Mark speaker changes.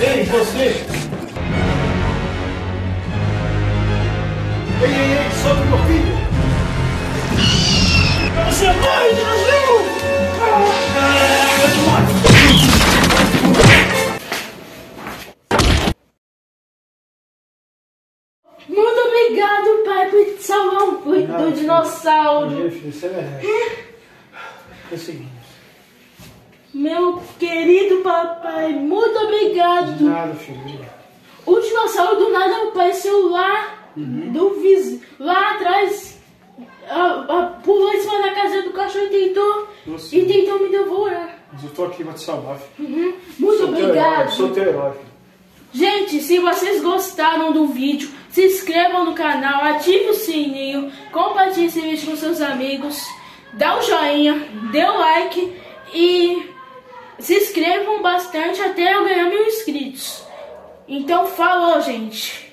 Speaker 1: Ei, você! Ei, ei, ei, solta meu filho! Você morre, Brasil!
Speaker 2: Muito obrigado, pai, por te salvar um do
Speaker 1: Não,
Speaker 2: dinossauro.
Speaker 1: Meu filho, você merece. Conseguimos.
Speaker 2: Meu querido papai, muito obrigado.
Speaker 1: Nada, filho.
Speaker 2: O dinossauro do nada apareceu lá
Speaker 1: Uhum.
Speaker 2: do vizinho, lá atrás, a- a- pulou em cima da casa do cachorro e tentou,
Speaker 1: Nossa.
Speaker 2: e tentou me devorar.
Speaker 1: Mas eu tô aqui pra te salvar, filho.
Speaker 2: Uhum. Muito
Speaker 1: Sou herói,
Speaker 2: obrigado.
Speaker 1: Sou teu herói.
Speaker 2: Gente, se vocês gostaram do vídeo, se inscrevam no canal, ative o sininho, compartilhe esse vídeo com seus amigos, dá um joinha, dê o like e se inscrevam bastante até eu ganhar mil inscritos. Então, falou, gente!